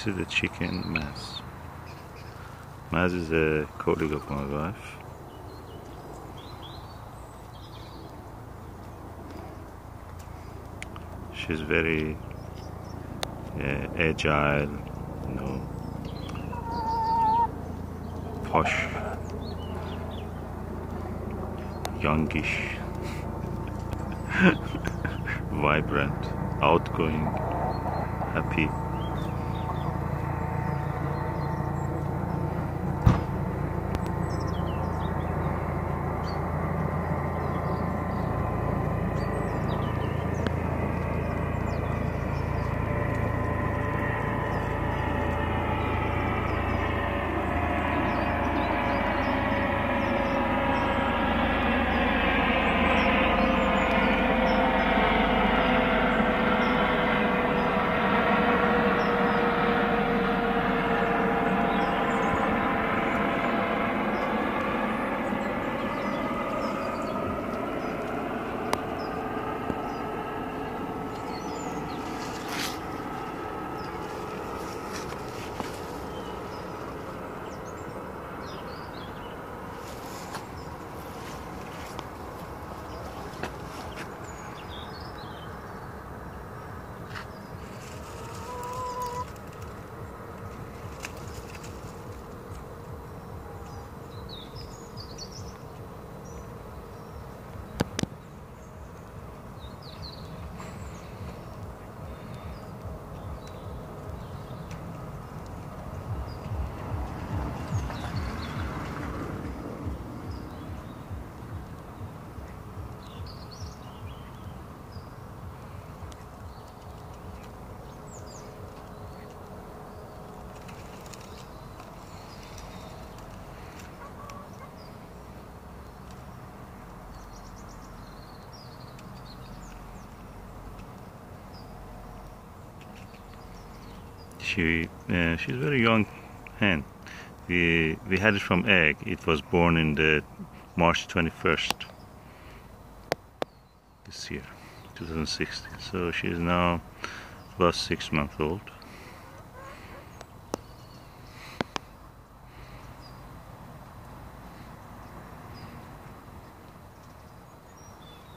This is the chicken Maz. Maz is a colleague of my wife. She's very uh, agile, you know, posh, youngish, vibrant, outgoing, happy. She uh, she's very young hen. We we had it from egg. It was born in the March 21st this year, 2016. So she is now about six months old.